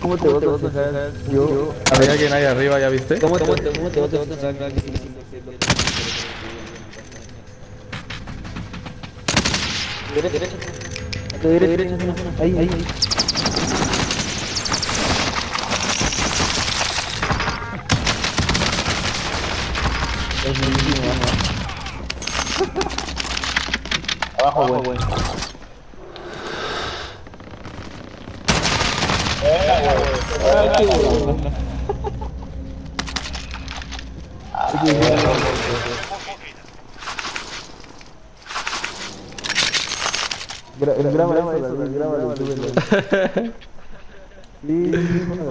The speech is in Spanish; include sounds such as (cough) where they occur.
¿Cómo te vas a? Yo. Había alguien ahí arriba, ¿ya viste? ¿Cómo te vas a dejar? Derecha, derecha. Ahí, ahí, ahí. Es. Abajo, güey. Graba, graba, graba, graba, (laughs) graba,